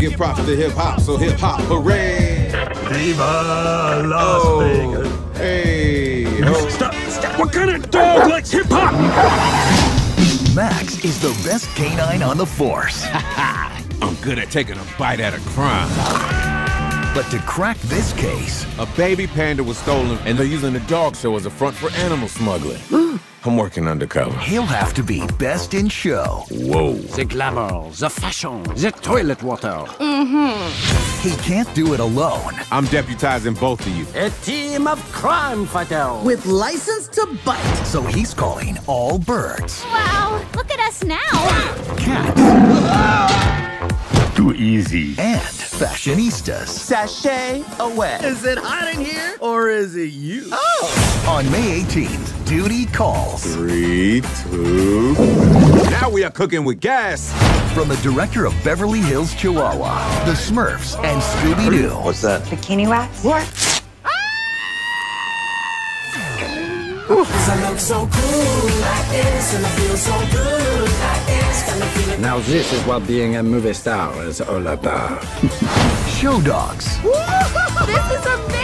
to hip hop, so hip hop, hooray! Viva Las Oh, Vegas. hey, ho. Stop, stop. What kind of dog likes hip hop? Max is the best canine on the force. I'm good at taking a bite at a crime. But to crack this case, A baby panda was stolen, and they're using the dog show as a front for animal smuggling. I'm working undercover. he'll have to be best in show. Whoa. The glamour, the fashion, the toilet water. Mm-hmm. He can't do it alone. I'm deputizing both of you. A team of crime fighters. with license to bite. So he's calling all birds, Wow, look at us now. cats, Too easy. and fashionistas. Sashay away. Is it hot in here or is it you? Oh! On May 18th, Duty Calls. Three, two. Now we are cooking with gas. From the director of Beverly Hills Chihuahua, The Smurfs, and Scooby Doo. What's that? Bikini wax? Now this is what being a movie star is all about. Show Dogs. This is amazing.